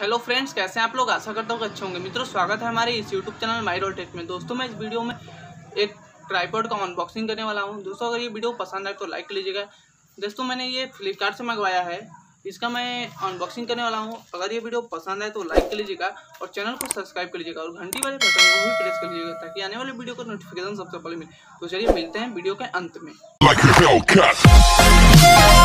Hello friends कैसे हैं आप लोग? आशा करता हूँ अच्छे होंगे। मित्रों, स्वागत है हमारे इस YouTube channel My Role Tech में। दोस्तों, मैं इस वीडियो में एक ट्राईपोर्ड का अनबॉक्सिंग करने वाला हूँ। दोस्तों, अगर ये वीडियो पसंद आए तो लाइक कर लीजिएगा दोस्तों, मैंने ये फ्लिपकार्ट से मंगवाया है। इसका मैं अनबॉक्सिंग करने वाला हूँ। अगर ये वीडियो पसंद आए तो लाइक कर लीजिएगा और चैनल को सब्सक्राइब कर लीजिएगा और घंटी वाले बटन को भी प्रेस कर लीजिएगा ताकि आने वाले वीडियो का नोटिफिकेशन सबसे पहले मिले। तो चलिए मिलते हैं वीडियो के अंत में। Like.